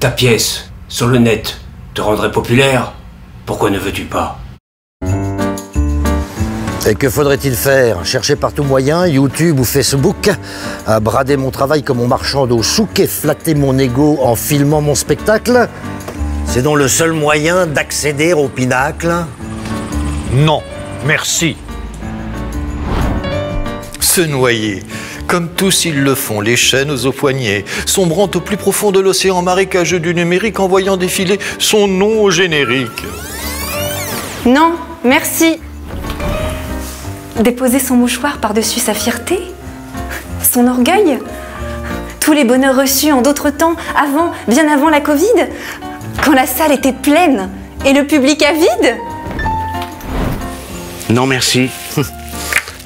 Ta pièce, sur le net, te rendrait populaire Pourquoi ne veux-tu pas? Et que faudrait-il faire? Chercher par tout moyen, YouTube ou Facebook, à brader mon travail comme mon marchand au souk et flatter mon ego en filmant mon spectacle? C'est donc le seul moyen d'accéder au pinacle? Non, merci. Se noyer. Comme tous ils le font, les chaînes aux poignets, sombrant au plus profond de l'océan marécageux du numérique en voyant défiler son nom au générique. Non, merci. Déposer son mouchoir par-dessus sa fierté Son orgueil Tous les bonheurs reçus en d'autres temps, avant, bien avant la Covid Quand la salle était pleine et le public avide Non merci.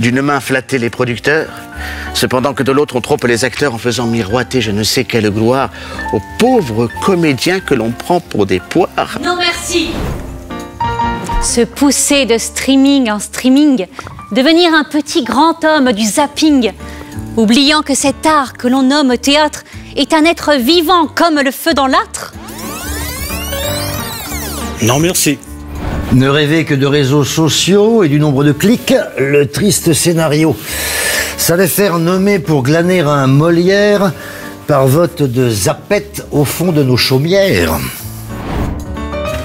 D'une main flatter les producteurs, cependant que de l'autre on trompe les acteurs en faisant miroiter je ne sais quelle gloire aux pauvres comédiens que l'on prend pour des poires. Non merci Se pousser de streaming en streaming, devenir un petit grand homme du zapping, oubliant que cet art que l'on nomme théâtre est un être vivant comme le feu dans l'âtre Non merci. Ne rêver que de réseaux sociaux et du nombre de clics, le triste scénario. Savait faire nommer pour glaner un Molière par vote de zapette au fond de nos chaumières.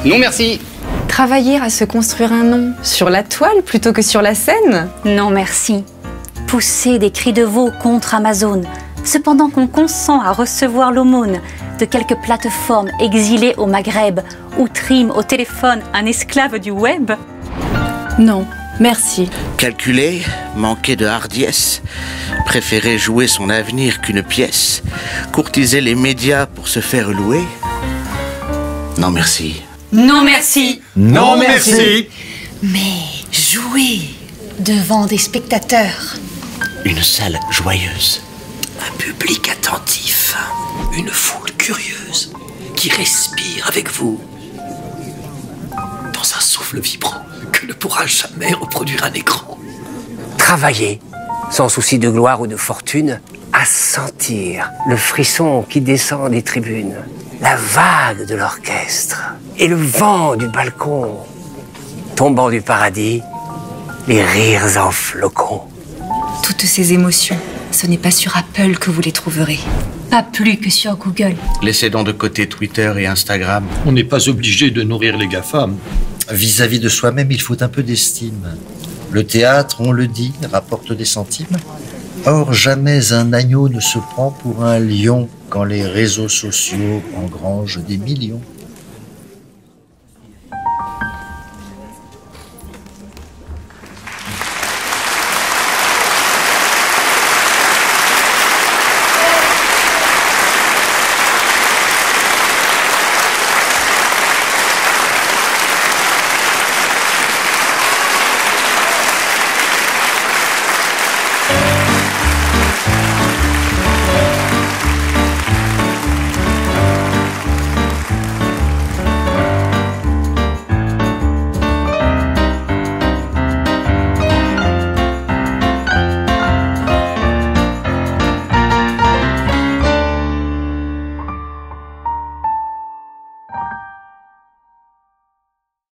Non merci. Travailler à se construire un nom sur la toile plutôt que sur la scène Non merci. Pousser des cris de veau contre Amazon, cependant qu'on consent à recevoir l'aumône de quelques plateformes exilées au Maghreb ou trime au téléphone un esclave du web Non, merci. Calculer, manquer de hardiesse, préférer jouer son avenir qu'une pièce, courtiser les médias pour se faire louer. Non merci. Non merci Non merci. Mais jouer devant des spectateurs. Une salle joyeuse. Un public attentif, une foule curieuse qui respire avec vous dans un souffle vibrant que ne pourra jamais reproduire un écran. Travailler, sans souci de gloire ou de fortune, à sentir le frisson qui descend des tribunes, la vague de l'orchestre et le vent du balcon, tombant du paradis, les rires en flocons. Toutes ces émotions, ce n'est pas sur Apple que vous les trouverez. Pas plus que sur Google. Laissez donc de côté Twitter et Instagram. On n'est pas obligé de nourrir les GAFAM. Vis-à-vis de soi-même, il faut un peu d'estime. Le théâtre, on le dit, rapporte des centimes. Or, jamais un agneau ne se prend pour un lion quand les réseaux sociaux engrangent des millions.